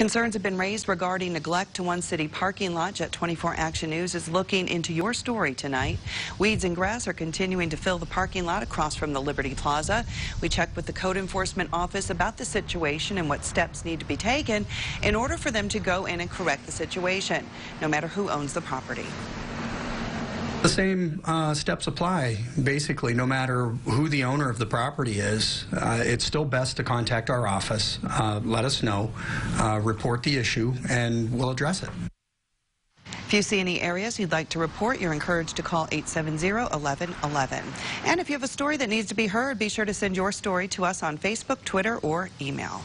Concerns have been raised regarding neglect to one city parking lot. Jet 24 Action News is looking into your story tonight. Weeds and grass are continuing to fill the parking lot across from the Liberty Plaza. We checked with the code enforcement office about the situation and what steps need to be taken in order for them to go in and correct the situation, no matter who owns the property. The same uh, steps apply, basically, no matter who the owner of the property is. Uh, it's still best to contact our office, uh, let us know, uh, report the issue, and we'll address it. If you see any areas you'd like to report, you're encouraged to call 870-1111. And if you have a story that needs to be heard, be sure to send your story to us on Facebook, Twitter, or email.